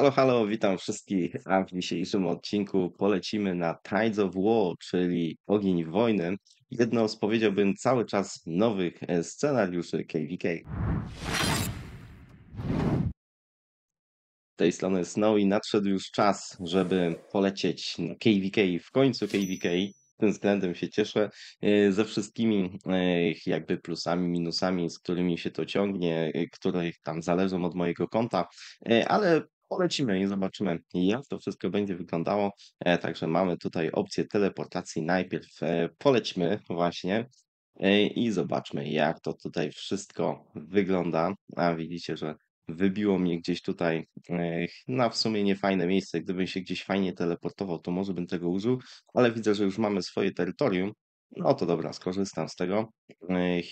Halo, halo, witam wszystkich, a w dzisiejszym odcinku polecimy na Tides of War, czyli Ogień Wojny, jedno z, powiedziałbym, cały czas nowych e, scenariuszy KVK. Z tej strony Snow i nadszedł już czas, żeby polecieć na KVK, w końcu KVK. Tym względem się cieszę e, ze wszystkimi e, jakby plusami, minusami, z którymi się to ciągnie, które tam zależą od mojego konta, ale polecimy i zobaczymy, jak to wszystko będzie wyglądało. E, Także mamy tutaj opcję teleportacji. Najpierw e, polećmy właśnie e, i zobaczmy, jak to tutaj wszystko wygląda. A widzicie, że wybiło mnie gdzieś tutaj na w sumie niefajne miejsce. Gdybym się gdzieś fajnie teleportował, to może bym tego użył, ale widzę, że już mamy swoje terytorium. No to dobra, skorzystam z tego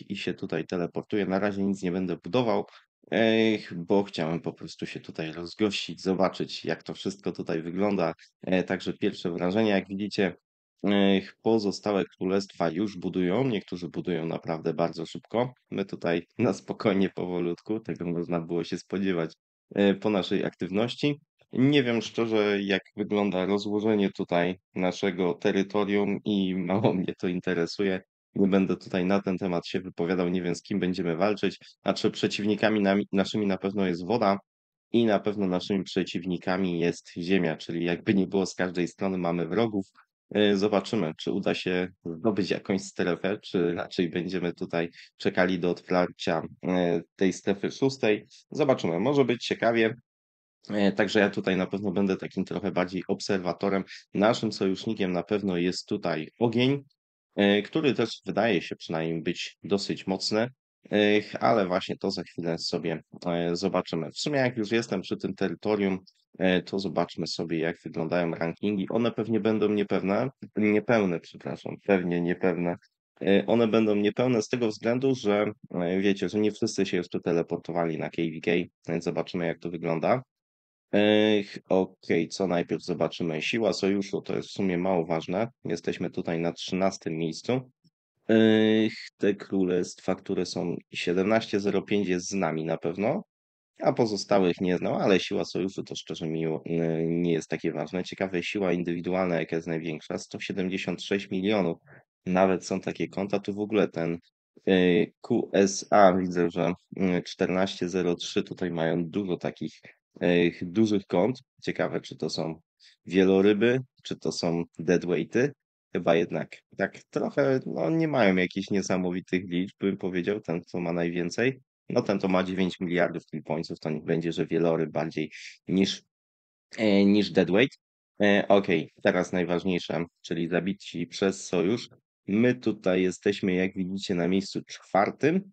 i się tutaj teleportuję. Na razie nic nie będę budował, Ech, bo chciałem po prostu się tutaj rozgościć, zobaczyć, jak to wszystko tutaj wygląda. E, Także pierwsze wrażenia, jak widzicie, ech, pozostałe królestwa już budują. Niektórzy budują naprawdę bardzo szybko. My tutaj na spokojnie, powolutku, tego można było się spodziewać e, po naszej aktywności. Nie wiem szczerze, jak wygląda rozłożenie tutaj naszego terytorium i mało mnie to interesuje. Nie będę tutaj na ten temat się wypowiadał, nie wiem z kim będziemy walczyć. Znaczy przeciwnikami nami, naszymi na pewno jest woda i na pewno naszymi przeciwnikami jest ziemia, czyli jakby nie było z każdej strony mamy wrogów. E, Zobaczymy, czy uda się zdobyć jakąś strefę, czy raczej będziemy tutaj czekali do otwarcia e, tej strefy szóstej. Zobaczymy, może być ciekawie. E, Także ja tutaj na pewno będę takim trochę bardziej obserwatorem. Naszym sojusznikiem na pewno jest tutaj ogień, który też wydaje się przynajmniej być dosyć mocny, e, ale właśnie to za chwilę sobie e, zobaczymy. W sumie jak już jestem przy tym terytorium, e, to zobaczmy sobie jak wyglądają rankingi. One pewnie będą niepewne, niepełne, przepraszam, pewnie niepewne. E, One będą niepełne z tego względu, że e, wiecie, że nie wszyscy się jeszcze teleportowali na KVK, więc zobaczymy jak to wygląda. Okej, co najpierw zobaczymy? Siła sojuszu to jest w sumie mało ważne. Jesteśmy tutaj na 13 miejscu. Te królestwa, które są 17.05 jest z nami na pewno, a pozostałych nie znam, ale siła sojuszu to szczerze miło, y, nie jest takie ważne. Ciekawe, siła indywidualna, jaka jest największa, 176 milionów. Nawet są takie konta, tu w ogóle ten y, QSA widzę, że y, 1403 tutaj mają dużo takich dużych kont. Ciekawe, czy to są wieloryby, czy to są deadweighty. Chyba jednak tak trochę, no nie mają jakichś niesamowitych liczb, bym powiedział, ten co ma najwięcej. No ten to ma 9 miliardów kill pointsów, to niech będzie, że wieloryb bardziej niż, e, niż deadweight. E, Okej, teraz najważniejsze, czyli zabici przez sojusz. My tutaj jesteśmy, jak widzicie, na miejscu czwartym,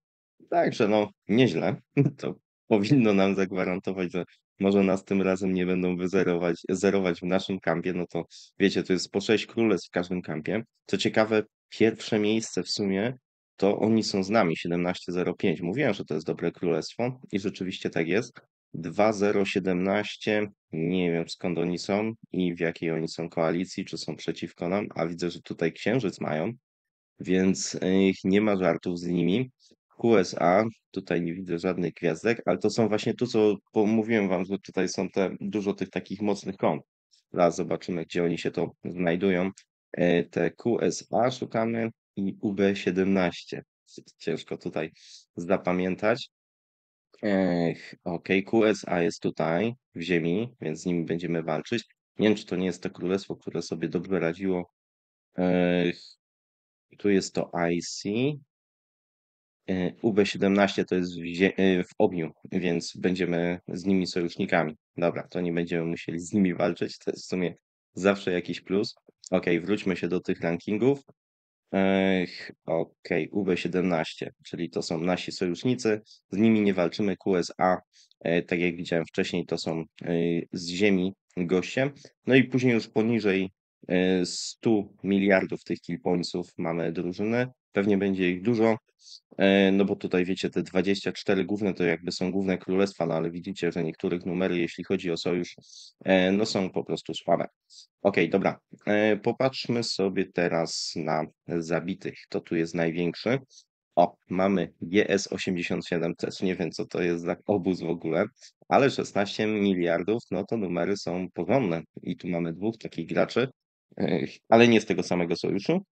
także no nieźle. To powinno nam zagwarantować, że może nas tym razem nie będą wyzerować, zerować w naszym kampie, no to wiecie, to jest po sześć królestw w każdym kampie. Co ciekawe, pierwsze miejsce w sumie to oni są z nami, 17.05. Mówiłem, że to jest dobre królestwo i rzeczywiście tak jest. 2.017, nie wiem skąd oni są i w jakiej oni są koalicji, czy są przeciwko nam, a widzę, że tutaj księżyc mają, więc y, nie ma żartów z nimi. QSA, tutaj nie widzę żadnych gwiazdek, ale to są właśnie to, co mówiłem wam, że tutaj są te dużo tych takich mocnych kont. Teraz zobaczymy, gdzie oni się to znajdują. E, Te QSA szukamy i UB17. Ciężko tutaj zapamiętać. Ech, okej, QSA jest tutaj w ziemi, więc z nimi będziemy walczyć. Nie wiem, czy to nie jest to królestwo, które sobie dobrze radziło. Ech, tu jest to IC. E, UB17 to jest w, e, w ogniu, więc będziemy z nimi sojusznikami. Dobra, to nie będziemy musieli z nimi walczyć, to jest w sumie zawsze jakiś plus. Okej, wróćmy się do tych rankingów. Okej, UB17, czyli to są nasi sojusznicy, z nimi nie walczymy. QSA, e, tak jak widziałem wcześniej, to są z ziemi goście. No i później już poniżej e, 100 miliardów tych kill pointsów mamy drużyny. Pewnie będzie ich dużo, no bo tutaj wiecie, te 24 główne to jakby są główne królestwa, no ale widzicie, że niektórych numery, jeśli chodzi o sojusz, e, no są po prostu słabe. Okej, dobra. E, Popatrzmy sobie teraz na zabitych. Kto tu jest największy? O, mamy GS87, też nie wiem co to jest za obóz w ogóle, ale 16 miliardów, no to numery są porządne. I tu mamy dwóch takich graczy, ale nie z tego samego sojuszu.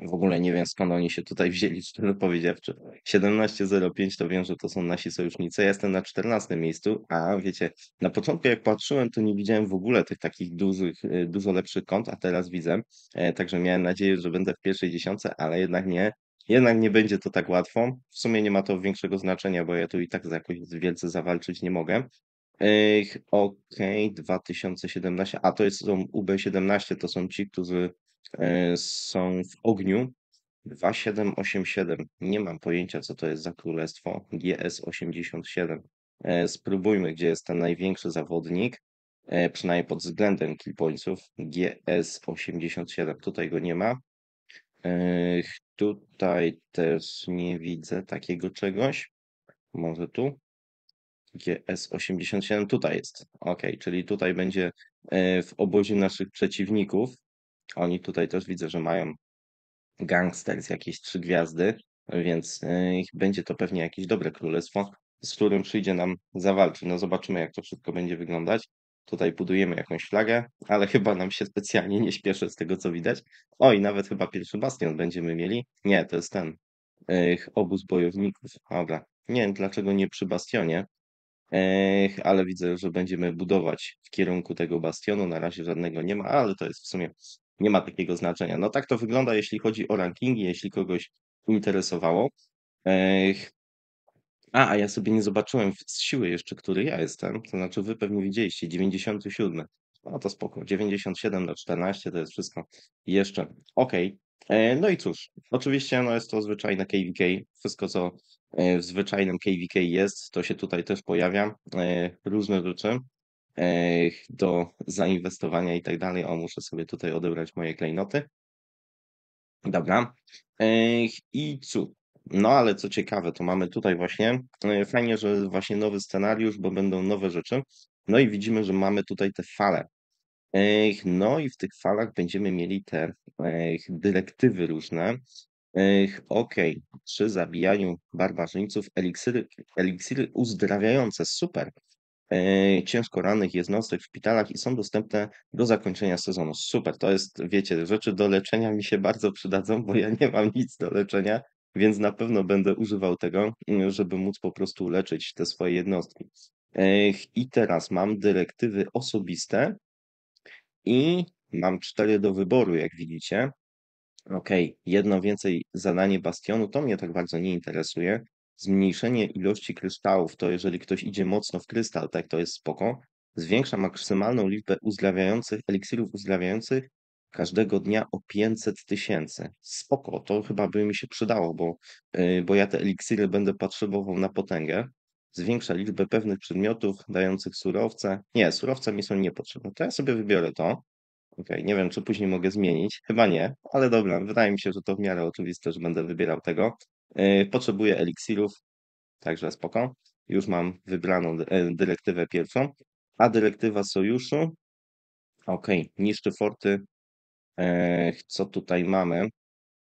W ogóle nie wiem skąd oni się tutaj wzięli, szczerze powiedziawszy. 17.05 to wiem, że to są nasi sojusznicy. Ja jestem na 14 miejscu, a wiecie, na początku jak patrzyłem, to nie widziałem w ogóle tych takich dużych, y, dużo lepszych kont, a teraz widzę. E, Także miałem nadzieję, że będę w pierwszej dziesiątce, ale jednak nie. Jednak nie będzie to tak łatwo. W sumie nie ma to większego znaczenia, bo ja tu i tak jakoś wielce zawalczyć nie mogę. Okej, 2017. A to jest są UB17, to są ci, którzy e, są w ogniu. 2787. Nie mam pojęcia, co to jest za królestwo. GS87. E, Spróbujmy, gdzie jest ten największy zawodnik. E, Przynajmniej pod względem killpointsów. GS87. Tutaj go nie ma. Tutaj też nie widzę takiego czegoś. Może tu? GS87 tutaj jest. Ok, czyli tutaj będzie e, w obozie naszych przeciwników. Oni tutaj też widzę, że mają gangsters, jakieś trzy gwiazdy, więc e, będzie to pewnie jakieś dobre królestwo, z którym przyjdzie nam zawalczyć. No zobaczymy, jak to wszystko będzie wyglądać. Tutaj budujemy jakąś flagę, ale chyba nam się specjalnie nie śpieszy z tego, co widać. Oj, nawet chyba pierwszy bastion będziemy mieli. Nie, to jest ten e, obóz bojowników. Dobra, nie wiem, dlaczego nie przy bastionie. Ale widzę, że będziemy budować w kierunku tego bastionu. Na razie żadnego nie ma, ale to jest w sumie nie ma takiego znaczenia. No tak to wygląda, jeśli chodzi o rankingi, jeśli kogoś interesowało. A, a ja sobie nie zobaczyłem z siły jeszcze, który ja jestem. To znaczy, wy pewnie widzieliście, 97. No to spoko. 97 do 14 to jest wszystko jeszcze ok. E, No i cóż, oczywiście no jest to zwyczajne KVK. Wszystko, co e, w zwyczajnym KVK jest, to się tutaj też pojawia. E, Różne rzeczy do zainwestowania i tak dalej. O, muszę sobie tutaj odebrać moje klejnoty. Dobra. I co? No ale co ciekawe, to mamy tutaj właśnie, e, fajnie, że właśnie nowy scenariusz, bo będą nowe rzeczy. No i widzimy, że mamy tutaj te fale. No i w tych falach będziemy mieli te dyrektywy różne. Okej, przy zabijaniu barbarzyńców eliksiry, eliksiry uzdrawiające, super. E, ciężko rannych jednostek w szpitalach i są dostępne do zakończenia sezonu. Super, to jest, wiecie, rzeczy do leczenia mi się bardzo przydadzą, bo ja nie mam nic do leczenia, więc na pewno będę używał tego, mm, żeby móc po prostu leczyć te swoje jednostki. Ech, I teraz mam dyrektywy osobiste i mam cztery do wyboru, jak widzicie. Okej, jedno więcej zadanie bastionu, to mnie tak bardzo nie interesuje. Zmniejszenie ilości kryształów, to jeżeli ktoś idzie mocno w krystal, tak, to jest spoko. Zwiększa maksymalną liczbę uzdrawiających, eliksirów uzdrawiających każdego dnia o 500 tysięcy. Spoko, to chyba by mi się przydało, bo, yy, bo ja te eliksiry będę potrzebował na potęgę. Zwiększa liczbę pewnych przedmiotów dających surowce. Nie, surowce mi są niepotrzebne. To ja sobie wybiorę to. Okej, nie wiem, czy później mogę zmienić. Chyba nie, ale dobra, wydaje mi się, że to w miarę oczywiste, że będę wybierał tego. Yy, Potrzebuję eliksirów, także spoko. Już mam wybraną e, dyrektywę pierwszą. A dyrektywa sojuszu. Okej, niszczy forty. E, Co tutaj mamy?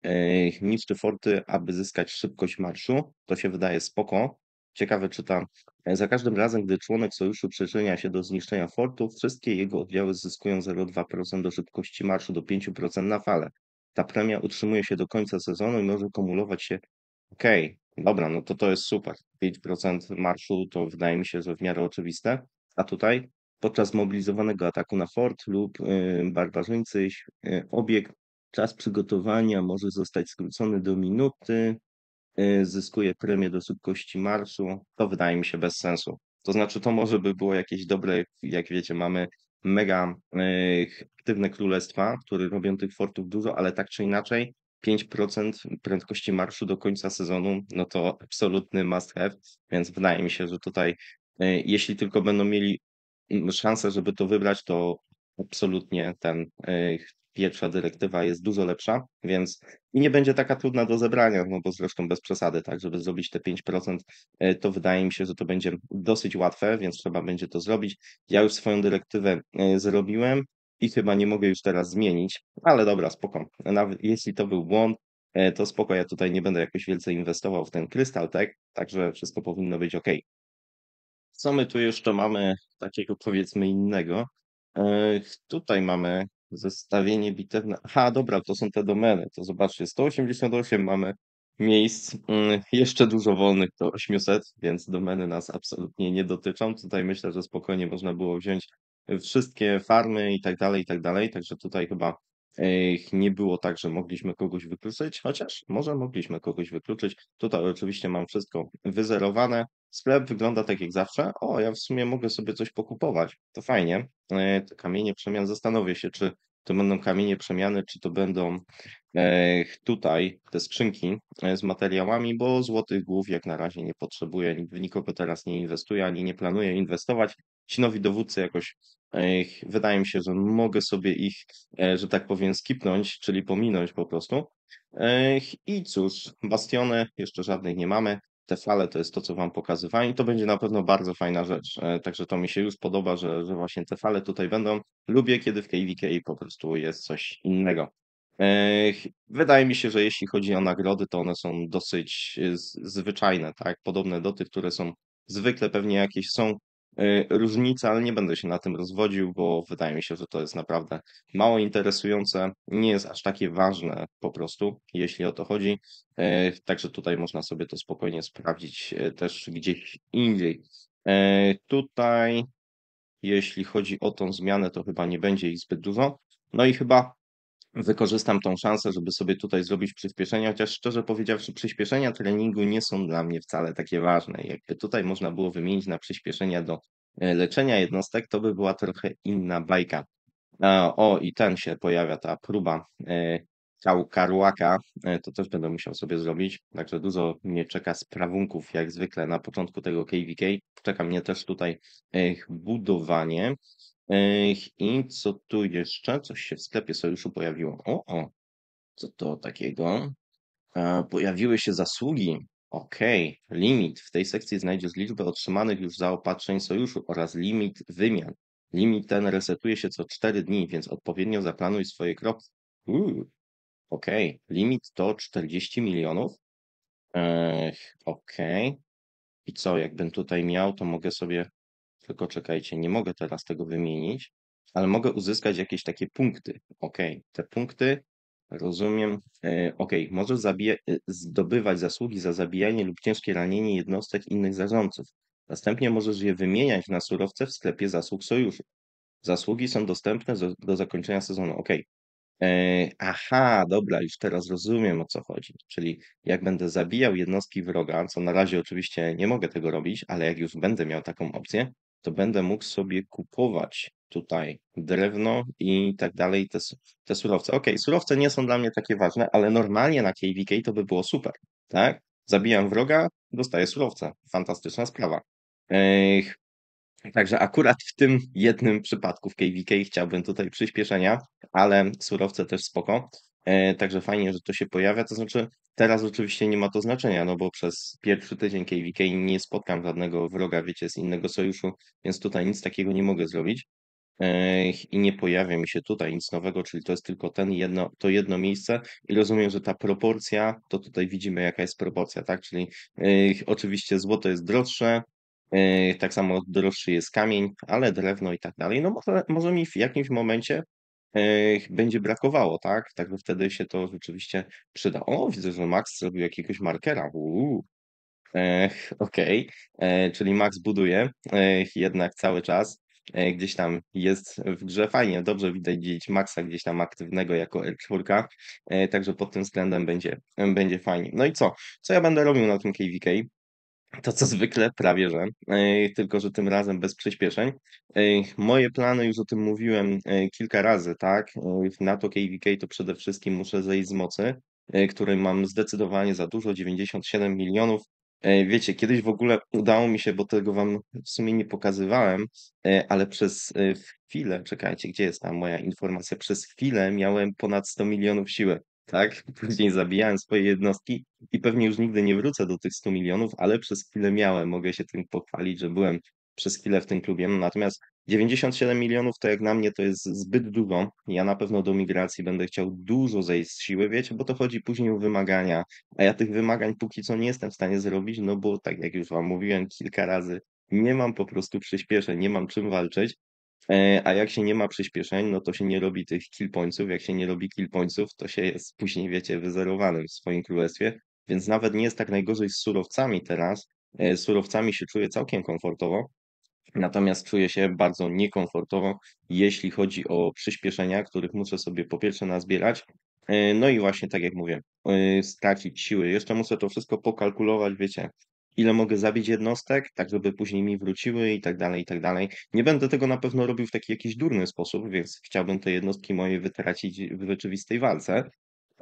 E, Niszczy forty, aby zyskać szybkość marszu. To się wydaje spoko. Ciekawe czytam. E, Za każdym razem, gdy członek sojuszu przyczynia się do zniszczenia fortu, wszystkie jego oddziały zyskują 0,2% do szybkości marszu do 5% na falę. Ta premia utrzymuje się do końca sezonu i może kumulować się. Okej, dobra, no to to jest super. 5% marszu to wydaje mi się, że w miarę oczywiste. A tutaj podczas mobilizowanego ataku na fort lub y, barbarzyńcy y, obieg, czas przygotowania może zostać skrócony do minuty y, zyskuje premię do szybkości marszu, to wydaje mi się bez sensu. To znaczy, to może by było jakieś dobre, jak wiecie, mamy mega y, aktywne królestwa, które robią tych fortów dużo, ale tak czy inaczej, 5% prędkości marszu do końca sezonu, no to absolutny must have, więc wydaje mi się, że tutaj, y, jeśli tylko będą mieli szansę, żeby to wybrać, to absolutnie ten y, pierwsza dyrektywa jest dużo lepsza, więc i nie będzie taka trudna do zebrania, no bo zresztą bez przesady, tak, żeby zrobić te 5%, e, to wydaje mi się, że to będzie dosyć łatwe, więc trzeba będzie to zrobić. Ja już swoją dyrektywę e, zrobiłem i chyba nie mogę już teraz zmienić, ale dobra, spoko. Nawet jeśli to był błąd, e, to spoko, ja tutaj nie będę jakoś wielce inwestował w ten krystal, tak, także wszystko powinno być ok. Co my tu jeszcze mamy takiego powiedzmy innego? E, tutaj mamy zestawienie bitewne. Aha, dobra, to są te domeny. To zobaczcie, 188 mamy miejsc, mm, jeszcze dużo wolnych to 800, więc domeny nas absolutnie nie dotyczą. Tutaj myślę, że spokojnie można było wziąć wszystkie farmy i tak dalej, i tak dalej. Także tutaj chyba nie było tak, że mogliśmy kogoś wykluczyć, chociaż może mogliśmy kogoś wykluczyć. Tutaj oczywiście mam wszystko wyzerowane. Sklep wygląda tak jak zawsze. O, ja w sumie mogę sobie coś pokupować. To fajnie. E, Te kamienie przemian. Zastanowię się, czy to będą kamienie przemiany, czy to będą tutaj te skrzynki e, z materiałami, bo złotych głów jak na razie nie potrzebuję. W nikogo teraz nie inwestuję, ani nie planuję inwestować. Ci nowi dowódcy jakoś e, wydaje mi się, że mogę sobie ich, e, że tak powiem, skipnąć, czyli pominąć po prostu. E, I cóż, bastiony jeszcze żadnych nie mamy te fale to jest to, co Wam pokazywałem i to będzie na pewno bardzo fajna rzecz. Także to mi się już podoba, że, że właśnie te fale tutaj będą. Lubię, kiedy w KVK po prostu jest coś innego. Wydaje mi się, że jeśli chodzi o nagrody, to one są dosyć zwyczajne, tak? Podobne do tych, które są zwykle, pewnie jakieś są e, różnice, ale nie będę się na tym rozwodził, bo wydaje mi się, że to jest naprawdę mało interesujące, nie jest aż takie ważne po prostu, jeśli o to chodzi. E, Także tutaj można sobie to spokojnie sprawdzić e, też gdzieś indziej. Tutaj, jeśli chodzi o tą zmianę, to chyba nie będzie ich zbyt dużo. No i chyba wykorzystam tą szansę, żeby sobie tutaj zrobić przyspieszenia, chociaż szczerze powiedziawszy, przyspieszenia treningu nie są dla mnie wcale takie ważne. Jakby tutaj można było wymienić na przyspieszenia do e, leczenia jednostek, to by była trochę inna bajka. O, i ten się pojawia, ta próba e, ciał karłaka, e, to też będę musiał sobie zrobić, także dużo mnie czeka sprawunków, jak zwykle na początku tego KVK. Czeka mnie też tutaj e, budowanie. I co tu jeszcze? Coś się w sklepie sojuszu pojawiło. O, o, co to takiego? Pojawiły się zasługi. Okej, limit. W tej sekcji znajdziesz liczbę otrzymanych już zaopatrzeń sojuszu oraz limit wymian. Limit ten resetuje się co 4 dni, więc odpowiednio zaplanuj swoje kroki. Uuu, okej, limit to 40 milionów. Ech, okej. I co, jakbym tutaj miał, to mogę sobie, tylko czekajcie, nie mogę teraz tego wymienić, ale mogę uzyskać jakieś takie punkty. Okej, te punkty Rozumiem. E, Okej, możesz e, zdobywać zasługi za zabijanie lub ciężkie ranienie jednostek innych zarządców. Następnie możesz je wymieniać na surowce w sklepie zasług sojuszu. Zasługi są dostępne do, zakończenia sezonu. Okej. E, Aha, dobra, już teraz rozumiem o co chodzi. Czyli jak będę zabijał jednostki wroga, co na razie oczywiście nie mogę tego robić, ale jak już będę miał taką opcję, to będę mógł sobie kupować tutaj drewno i tak dalej, te, te surowce. Okej, surowce nie są dla mnie takie ważne, ale normalnie na KVK to by było super, tak? Zabijam wroga, dostaję surowce. Fantastyczna sprawa. Ech, Także akurat w tym jednym przypadku w KVK chciałbym tutaj przyspieszenia, ale surowce też spoko. E, Także fajnie, że to się pojawia. To znaczy, teraz oczywiście nie ma to znaczenia, no bo przez pierwszy tydzień KVK nie spotkam żadnego wroga, wiecie, z innego sojuszu, więc tutaj nic takiego nie mogę zrobić. E, I nie pojawia mi się tutaj nic nowego, czyli to jest tylko ten jedno, to jedno miejsce i rozumiem, że ta proporcja, to tutaj widzimy jaka jest proporcja, tak? Czyli e, oczywiście złoto jest droższe, tak samo droższy jest kamień, ale drewno i tak dalej. No może, może mi w jakimś momencie będzie brakowało, tak? Także wtedy się to rzeczywiście przyda. O, widzę, że Max zrobił jakiegoś markera. Uuu. E, Okej, E, czyli Max buduje e, jednak cały czas. E, Gdzieś tam jest w grze fajnie, dobrze widać gdzieś Maxa gdzieś tam aktywnego jako L4, e, także pod tym względem będzie, będzie fajnie. No i co? Co ja będę robił na tym KVK? To co zwykle, prawie że, tylko że tym razem bez przyspieszeń. Moje plany, już o tym mówiłem kilka razy, tak? Na to KVK to przede wszystkim muszę zejść z mocy, której mam zdecydowanie za dużo, 97 milionów. Wiecie, kiedyś w ogóle udało mi się, bo tego wam w sumie nie pokazywałem, ale przez chwilę, czekajcie, gdzie jest ta moja informacja? Przez chwilę miałem ponad 100 milionów siły, tak? Później zabijałem swoje jednostki i pewnie już nigdy nie wrócę do tych 100 milionów, ale przez chwilę miałem, mogę się tym pochwalić, że byłem przez chwilę w tym klubie. Natomiast 97 milionów to jak na mnie to jest zbyt dużo. Ja na pewno do migracji będę chciał dużo zejść z siły, wiecie, bo to chodzi później o wymagania, a ja tych wymagań póki co nie jestem w stanie zrobić, no bo tak jak już wam mówiłem kilka razy, nie mam po prostu przyspieszeń, nie mam czym walczyć. E, a jak się nie ma przyspieszeń, no to się nie robi tych kill pointsów. Jak się nie robi kill pointsów, to się jest później, wiecie, wyzerowanym w swoim królestwie. Więc nawet nie jest tak najgorzej z surowcami teraz. E, Z surowcami się czuję całkiem komfortowo. Natomiast czuję się bardzo niekomfortowo, jeśli chodzi o przyspieszenia, których muszę sobie po pierwsze nazbierać. e, No i właśnie tak jak mówię, stracić siły. Jeszcze muszę to wszystko pokalkulować, wiecie, ile mogę zabić jednostek, tak żeby później mi wróciły i tak dalej, i tak dalej. Nie będę tego na pewno robił w taki jakiś durny sposób, więc chciałbym te jednostki moje wytracić w rzeczywistej walce,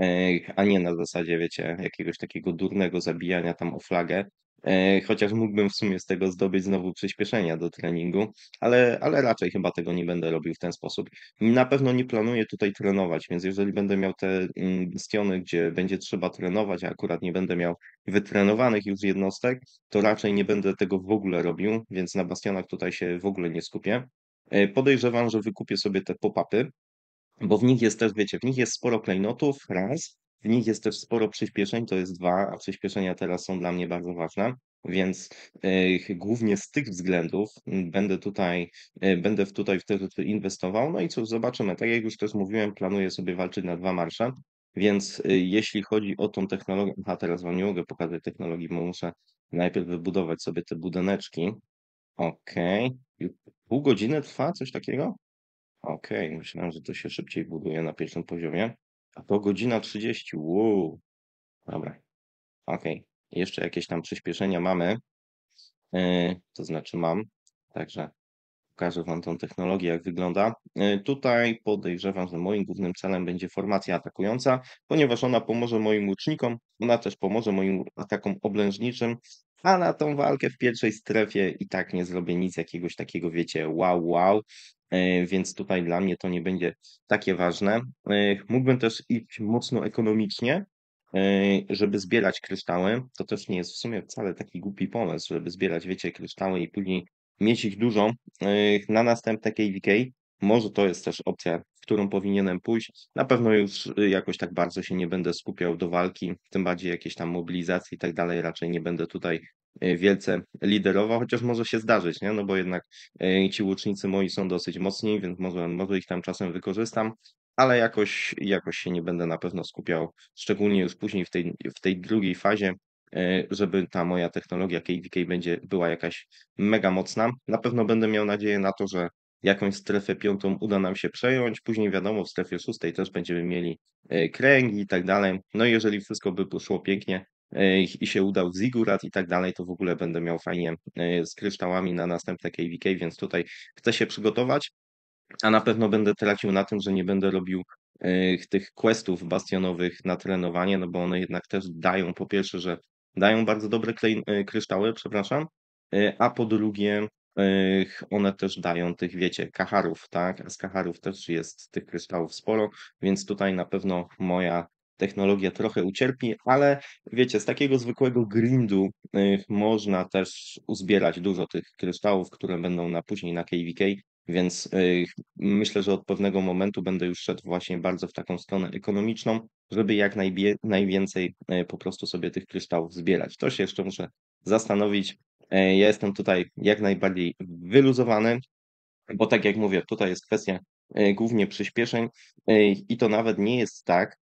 e, a nie na zasadzie, wiecie, jakiegoś takiego durnego zabijania tam o flagę. E, Chociaż mógłbym w sumie z tego zdobyć znowu przyspieszenia do treningu, ale, ale raczej chyba tego nie będę robił w ten sposób. Na pewno nie planuję tutaj trenować, więc jeżeli będę miał te mm, bastiony, gdzie będzie trzeba trenować, a akurat nie będę miał wytrenowanych już jednostek, to raczej nie będę tego w ogóle robił, więc na bastionach tutaj się w ogóle nie skupię. E, Podejrzewam, że wykupię sobie te pop-upy, bo w nich jest też, wiecie, w nich jest sporo klejnotów, raz, w nich jest też sporo przyspieszeń, to jest dwa, a przyspieszenia teraz są dla mnie bardzo ważne, więc e, głównie z tych względów będę tutaj, e, będę tutaj w te rzeczy inwestował. No i cóż, zobaczymy. Tak jak już też mówiłem, planuję sobie walczyć na dwa marsze, więc e, jeśli chodzi o tą technologię, a teraz wam nie mogę pokazać technologii, bo muszę najpierw wybudować sobie te budyneczki. Okej. Pół godziny trwa coś takiego? Okej, myślałem, że to się szybciej buduje na pierwszym poziomie. A to godzina 30. Wow. Dobra. Okej. Jeszcze jakieś tam przyspieszenia mamy. Yy, to znaczy mam. Także pokażę Wam tą technologię, jak wygląda. Yy, tutaj podejrzewam, że moim głównym celem będzie formacja atakująca, ponieważ ona pomoże moim łucznikom, ona też pomoże moim atakom oblężniczym, a na tą walkę w pierwszej strefie i tak nie zrobię nic jakiegoś takiego, wiecie, wow, wow. Yy, Więc tutaj dla mnie to nie będzie takie ważne. Yy, Mógłbym też iść mocno ekonomicznie, yy, żeby zbierać kryształy. To też nie jest w sumie wcale taki głupi pomysł, żeby zbierać, wiecie, kryształy i później mieć ich dużo na następne KVK. Może to jest też opcja, którą powinienem pójść. Na pewno już yy, jakoś tak bardzo się nie będę skupiał do walki, tym bardziej jakieś tam mobilizacje i tak dalej. Raczej nie będę tutaj yy, wielce liderował, chociaż może się zdarzyć, nie? No bo jednak yy, ci łucznicy moi są dosyć mocni, więc może, może ich tam czasem wykorzystam ale jakoś, jakoś się nie będę na pewno skupiał, szczególnie już później w tej, w tej drugiej fazie, żeby ta moja technologia KVK będzie była jakaś mega mocna. Na pewno będę miał nadzieję na to, że jakąś strefę piątą uda nam się przejąć. Później wiadomo, w strefie szóstej też będziemy mieli e, kręgi i tak dalej. No i jeżeli wszystko by poszło pięknie e, i się udał Zigurat i tak dalej, to w ogóle będę miał fajnie e, z kryształami na następne KVK, więc tutaj chcę się przygotować a na pewno będę tracił na tym, że nie będę robił tych questów bastionowych na trenowanie, no bo one jednak też dają, po pierwsze, że dają bardzo dobre kryształy, przepraszam, a po drugie one też dają tych, wiecie, kacharów, tak? A z kacharów też jest tych kryształów sporo, więc tutaj na pewno moja technologia trochę ucierpi, ale wiecie, z takiego zwykłego grindu można też uzbierać dużo tych kryształów, które będą na później na KVK, więc myślę, że od pewnego momentu będę już szedł właśnie bardzo w taką stronę ekonomiczną, żeby jak najbie, najwięcej y, po prostu sobie tych kryształów zbierać. To się jeszcze muszę zastanowić. Y, Ja jestem tutaj jak najbardziej wyluzowany, bo tak jak mówię, tutaj jest kwestia y, głównie przyspieszeń y, i to nawet nie jest tak,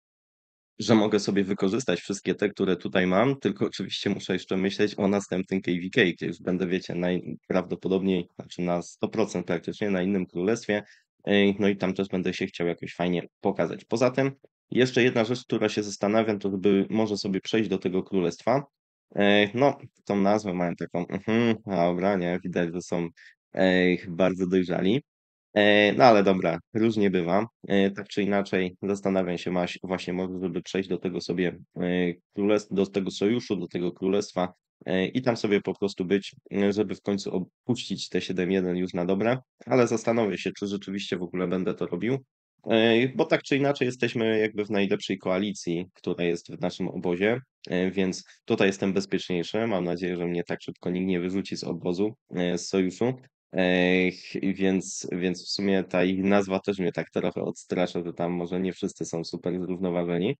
że mogę sobie wykorzystać wszystkie te, które tutaj mam, tylko oczywiście muszę jeszcze myśleć o następnym KVK, gdzie już będę, wiecie, najprawdopodobniej, znaczy na 100% praktycznie na innym królestwie, no i tam też będę się chciał jakoś fajnie pokazać. Poza tym, jeszcze jedna rzecz, która się zastanawiam, to żeby może sobie przejść do tego królestwa. No, tą nazwę mają taką, mhm, dobra, nie, widać, że są bardzo dojrzali. No ale dobra, różnie bywa. Tak czy inaczej, zastanawiam się maś- właśnie może, żeby przejść do tego sobie e, do tego sojuszu, do tego królestwa i tam sobie po prostu być, żeby w końcu opuścić te 7-1 już na dobre, ale zastanowię się, czy rzeczywiście w ogóle będę to robił. Bo tak czy inaczej jesteśmy jakby w najlepszej koalicji, która jest w naszym obozie, e, więc tutaj jestem bezpieczniejszy. Mam nadzieję, że mnie tak szybko nikt nie wyrzuci z obozu, e, z sojuszu. Więc, więc w sumie ta ich nazwa też mnie tak trochę odstrasza, że tam może nie wszyscy są super zrównoważeni.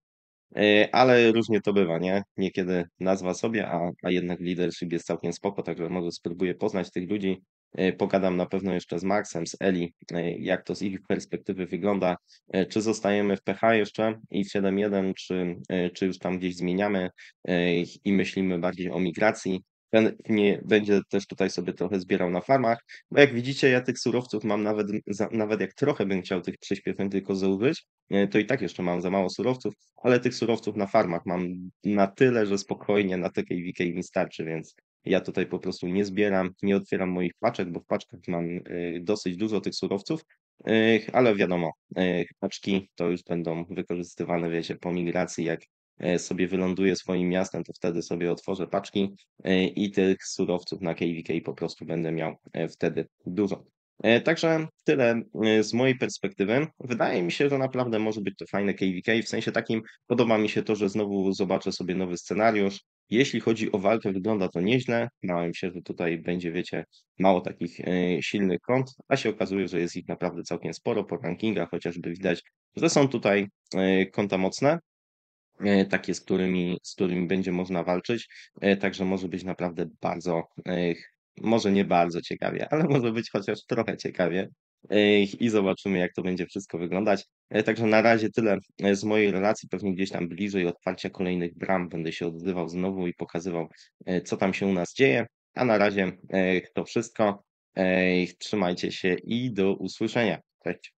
e, ale różnie to bywa, nie? Niekiedy nazwa sobie, a, a jednak leadership jest całkiem spoko, także może spróbuję poznać tych ludzi. E, Pogadam na pewno jeszcze z Maxem, z Eli, e, jak to z ich perspektywy wygląda. E, Czy zostajemy w PH jeszcze i w 7.1, czy, czy już tam gdzieś zmieniamy i myślimy bardziej o migracji. Chętnie będzie też tutaj sobie trochę zbierał na farmach, bo jak widzicie, ja tych surowców mam nawet, nawet jak trochę bym chciał tych przyśpiewem tylko zużyć, e, to i tak jeszcze mam za mało surowców, ale tych surowców na farmach mam na tyle, że spokojnie na te KVK mi starczy, więc ja tutaj po prostu nie zbieram, nie otwieram moich paczek, bo w paczkach mam e, dosyć dużo tych surowców, e, ale wiadomo, e, paczki to już będą wykorzystywane, wiecie, po migracji, jak sobie wyląduję swoim miastem, to wtedy sobie otworzę paczki i tych surowców na KVK po prostu będę miał wtedy dużo. E, Także tyle z mojej perspektywy. Wydaje mi się, że naprawdę może być to fajne KVK, w sensie takim podoba mi się to, że znowu zobaczę sobie nowy scenariusz. Jeśli chodzi o walkę, wygląda to nieźle. Bałem się, że tutaj będzie, wiecie, mało takich e, silnych kont, a się okazuje, że jest ich naprawdę całkiem sporo po rankingach, chociażby widać, że są tutaj e, konta mocne e, takie, z którymi, z którymi będzie można walczyć. Także może być naprawdę bardzo, może nie bardzo ciekawie, ale może być chociaż trochę ciekawie. I zobaczymy, jak to będzie wszystko wyglądać. E, Także na razie tyle e, z mojej relacji. Pewnie gdzieś tam bliżej otwarcia kolejnych bram będę się odzywał znowu i pokazywał, e, co tam się u nas dzieje. A na razie to wszystko. Trzymajcie się i do usłyszenia. Cześć.